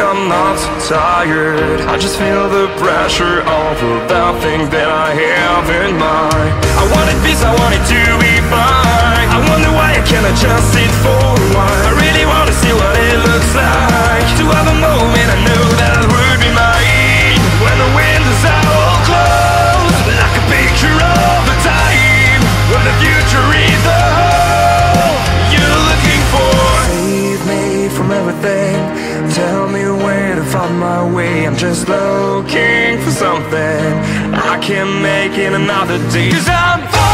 I'm not tired. I just feel the pressure of that thing that I have in mind. I wanted peace, I wanted to be fine find my way I'm just looking for something. I can make it another day. Cause I